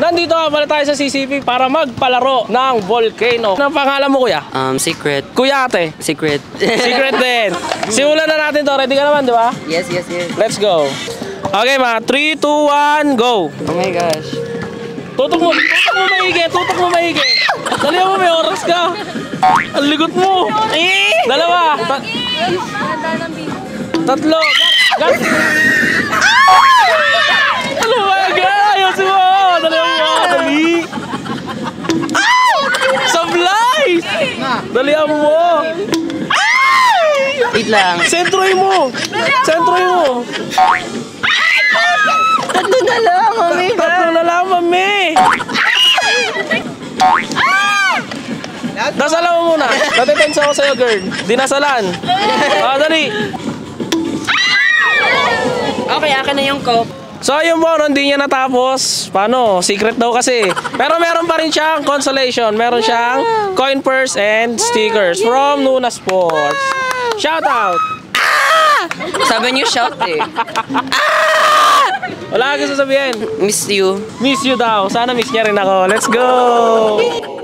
Nandito nga pala tayo sa CCP para magpalaro ng volcano. Anong pangalan mo kuya? Um, secret. Kuya ate. Secret. Secret din. Simulan na natin to. Ready ka naman, di ba? yes, yes, yes. Let's go. Okay ma, 3, 2, 1, go. Oh my gosh. Tutok mo, tutok mo maigi, tutok mo maigi. Dali mo, may oras ka. Ang ligot mo. Dalawa. Ta- tatlo. Gat. Dalawa, gat. Ayos mo. Dalawa mo. Dali. Sablay. Dalihan mo. Wait lang. Sentroy mo. Sentroy mo. Tatlo na lang, mami. Tatlo na lang, mami. Dasalan mo muna. Natitensa ako sa'yo, girl. Dinasalan. Ah, dali. Okay, akin na yung coke. So, yun po, hindi niya natapos. Paano? Secret daw kasi. Pero meron pa rin siyang consolation. Meron siyang coin purse and stickers from Nuna Sports. Shout out! Sabi niyo shout eh. Wala kang sasabihin. Miss you. Miss you daw. Sana miss niya rin ako. Let's go!